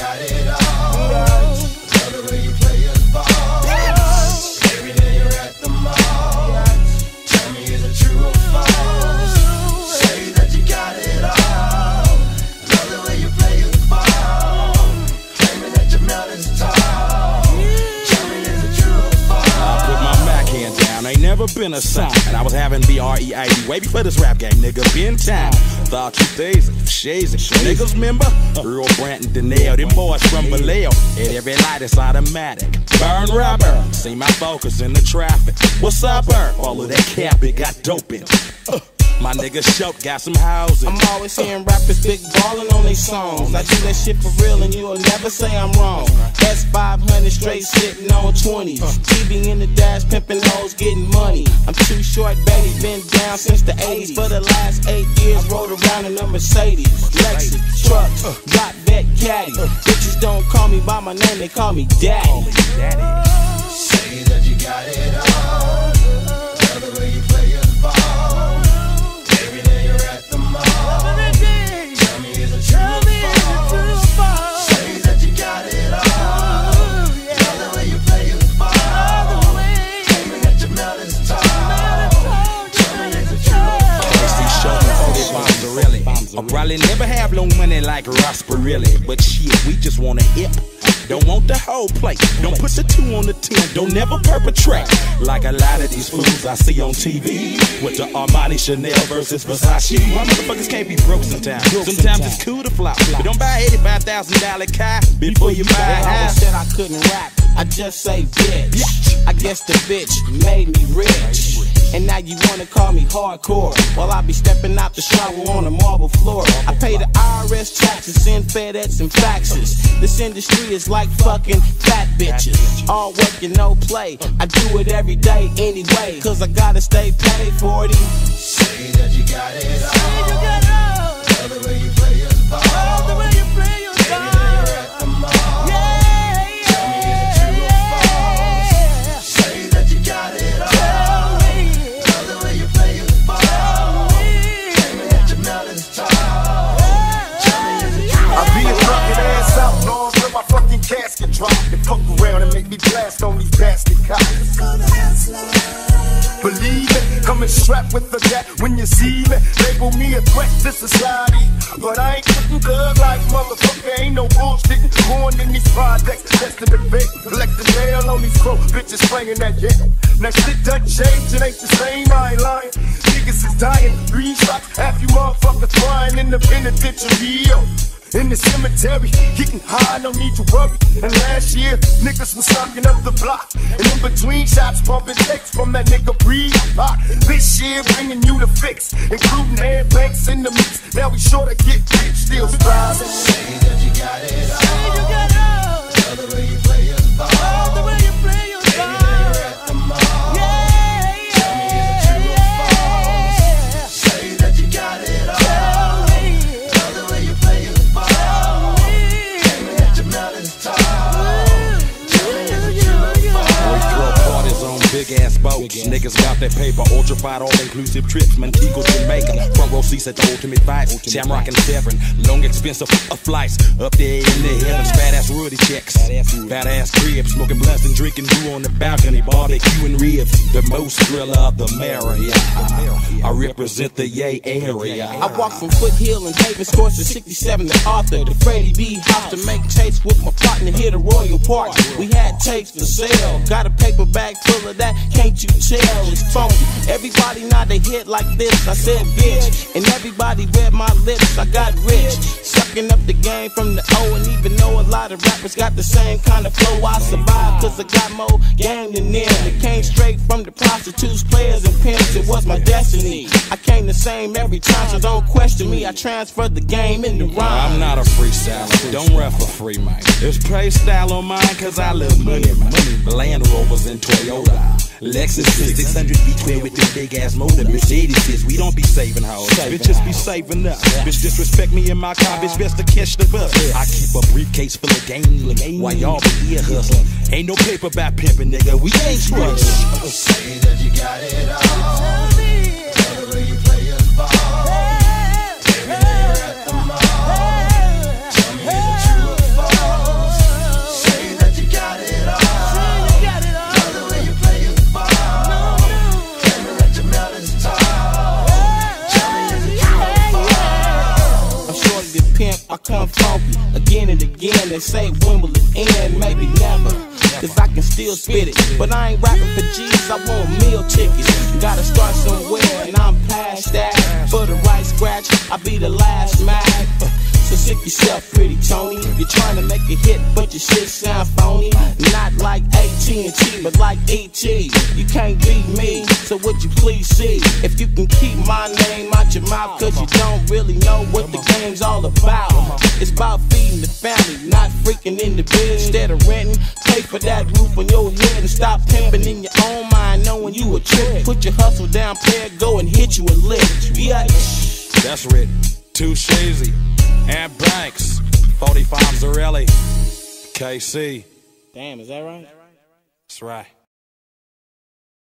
got it never been a sign. And I was having B-R-E-I-D way before this rap game, nigga. Been time. Thought you days, shades niggas remember? Earl Brandt and Danielle, them boys from Vallejo. At every light it's automatic. Burn rubber, see my focus in the traffic. What's up, her? All of that cap, it got dope in. Uh, my nigga Shope got some housing. I'm always hearing rappers big ballin' on their songs. I do that shit for real and you'll never say I'm wrong. S500 straight sitting on 20s. TV in the dash, pimpin' hoes, getting money. I'm too short, baby, been down since the 80s. For the last eight years, rode around in a Mercedes. Lexus, trucks, got vet caddy. Bitches don't call me by my name, they call me daddy. I'll probably never have no money like Ross Perelli, but shit, we just want a hip. Don't want the whole plate. Don't put the two on the ten. Don't never perpetrate. Like a lot of these fools I see on TV. With the Armani Chanel versus Versace. My motherfuckers can't be broke sometimes? Sometimes it's cool to flop. But don't buy a $85,000 car before you buy a I house. said I couldn't rap. I just say bitch. I guess the bitch made me rich. And now you wanna call me hardcore. While I be stepping out the shower on the marble floor. I pay the IRS taxes, send FedEx and faxes. This industry is like fucking fat bitches. All work and no play. I do it every day anyway. Cause I gotta stay paid for it. Say that you got it all. Blast on these bastard cops. Believe it, coming strapped with the gat when you see me. Label me a threat to society. But I ain't putting thug like motherfucker. Ain't no bullshit going in these projects. That's the debate. Collect the nail on these pro bitches playing that yeah. Now shit done changed, it ain't the same, I ain't lying. Niggas is dying, three shots, half you motherfuckers crying in the penitentiary. In the cemetery, getting high, no need to worry. And last year, niggas was stocking up the block. And in between shots, pumping takes from that nigga breed pot. This year, bringing you the fix, including banks in the mix. Now we sure to get rich, still striving. Ass boats. Niggas got that paper, ultra-fight, all-inclusive trips. Montego, Jamaica. Front row seats at the ultimate fights. Shamrock and Severn. Long, expensive flights. Up there in the heavens. Fat ass Rudy checks. Fat ass cribs. Smoking blunts and drinking brew on the balcony. Barbecue and ribs. The most thriller of the merrier. I represent the Yay area. I walk from Foothill and Havenscourt to 67 to Arthur to Freddie B house to make tapes with my partner here to Royal Park. We had tapes for sale. Got a paper bag full of that. Can't you tell? It's phony. Everybody not a hit like this. I said bitch, and everybody read my lips. I got rich, sucking up the game from the O, and even though a lot of rappers got the same kind of flow, I survived cause I got more game than them. It came straight from the prostitutes, players, and pimps. It was my destiny. I came the same every time, so don't question me. I transferred the game into rhyme. I'm not a freestyler. Don't rap for free, man. It's play style on mine, cause I live money, money. Land and Toyota. Lexus is 600 V12 with this big ass motor. Mercedes is, we don't be saving hoes. Bitches be saving us. Bitch disrespect me in my car, bitch best to catch the bus. I keep a briefcase full of game while y'all be here hustling. Ain't no paper by pimping, nigga. We ain't struggling. Say that you got it all. Again and again. They say when will it end? Maybe never. Cause I can still spit it. But I ain't rapping for G's, I want meal tickets. Gotta start somewhere, and I'm past that. For the right scratch, I be the last mag. So sick yourself, pretty Tony. You're trying to make a hit, but your shit sound phony. Not like AT&T, but like ET. You can't beat me, so would you please see if you can keep my name out your mouth? Cause you don't really know what the game's all about. It's about feeding the family, not freaking in the bed instead of renting. Pay for that roof on your head and stop pimping in your own mind, knowing you a trick. Put your hustle down, pair, go and hit you a lick. Yeah. That's written. Too Shazy. And Banks. 45 Zarelli. K-Ci. Damn, is that right? That's right.